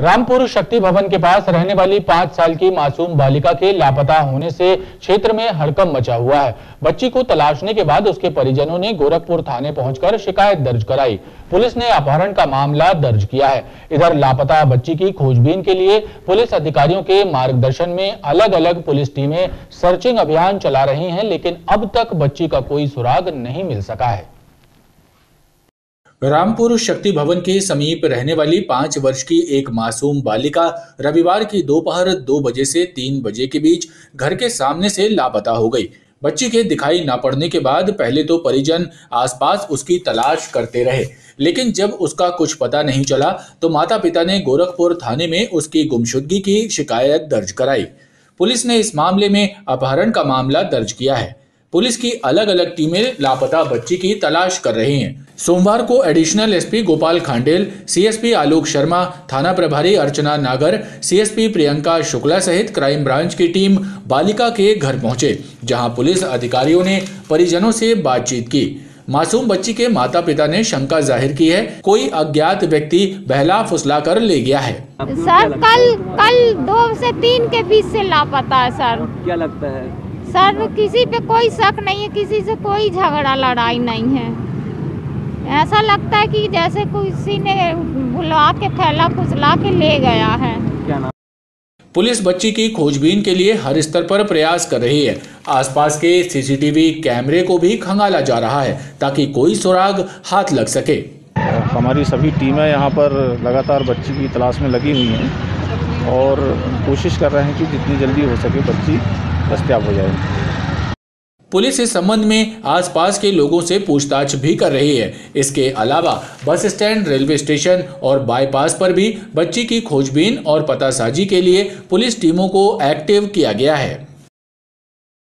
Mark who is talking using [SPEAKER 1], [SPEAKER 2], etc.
[SPEAKER 1] रामपुर शक्ति भवन के पास रहने वाली पाँच साल की मासूम बालिका के लापता होने से क्षेत्र में हड़कम मचा हुआ है। बच्ची को तलाशने के बाद उसके परिजनों ने गोरखपुर थाने पहुंचकर शिकायत दर्ज कराई। पुलिस ने अपहरण का मामला दर्ज किया है। इधर लापता बच्ची की खोजबीन के लिए पुलिस अधिकारियों के मार्गदर्शन में अलग अलग पुलिस टीमें सर्चिंग अभियान चला रही है, लेकिन अब तक बच्ची का कोई सुराग नहीं मिल सका है।
[SPEAKER 2] रामपुर शक्ति भवन के समीप रहने वाली पाँच वर्ष की एक मासूम बालिका रविवार की दोपहर दो बजे से तीन बजे के बीच घर के सामने से लापता हो गई। बच्ची के दिखाई न पड़ने के बाद पहले तो परिजन आसपास उसकी तलाश करते रहे, लेकिन जब उसका कुछ पता नहीं चला तो माता पिता ने गोरखपुर थाने में उसकी गुमशुदगी की शिकायत दर्ज कराई। पुलिस ने इस मामले में अपहरण का मामला दर्ज किया है। पुलिस की अलग अलग टीमें लापता बच्ची की तलाश कर रही हैं। सोमवार को additional SP Gopal Khandel CSP Alok Sharma थाना प्रभारी अर्चना नागर सीएसपी प्रियंका शुक्ला सहित क्राइम ब्रांच की टीम बालिका के घर पहुँचे जहाँ पुलिस अधिकारियों ने परिजनों से बातचीत की। मासूम बच्ची के माता पिता ने शंका ज़ाहिर की है कोई अज्ञात व्यक्ति बहला फुसला कर ले गया है।
[SPEAKER 3] सर कल कल दो से तीन के बीच से लापता है सर।
[SPEAKER 4] क्या लगता है?
[SPEAKER 3] सर किसी पे कोई शक नहीं है किसी से कोई झगड़ा लड़ाई नहीं है। ऐसा लगता है कि जैसे किसी ने बुला के फैला फुसला के ले गया है।
[SPEAKER 2] पुलिस बच्ची की खोजबीन के लिए हर स्तर पर प्रयास कर रही है। आसपास के सीसीटीवी कैमरे को भी खंगाला जा रहा है ताकि कोई सुराग हाथ लग सके।
[SPEAKER 5] हमारी सभी टीमें यहाँ पर लगातार बच्ची की तलाश में लगी हुई हैं और कोशिश कर रहे हैं कि जितनी जल्दी हो सके बच्ची दस्तियाब हो जाए
[SPEAKER 2] पुलिस इस संबंध में आसपास के लोगों से पूछताछ भी कर रही है। इसके अलावा बस स्टैंड, रेलवे स्टेशन और बाईपास पर भी बच्ची की खोजबीन और पतासाजी के लिए पुलिस टीमों को एक्टिव किया गया है।